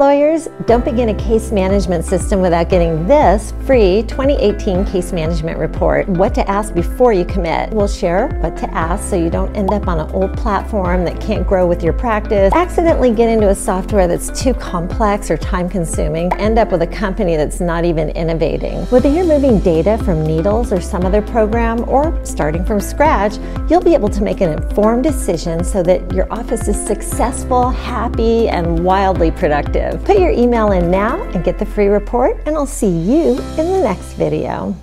lawyers, don't begin a case management system without getting this free 2018 case management report. What to ask before you commit. We'll share what to ask so you don't end up on an old platform that can't grow with your practice, accidentally get into a software that's too complex or time consuming, end up with a company that's not even innovating. Whether you're moving data from Needles or some other program or starting from scratch, you'll be able to make an informed decision so that your office is successful, happy, and wildly productive. Put your email in now and get the free report, and I'll see you in the next video.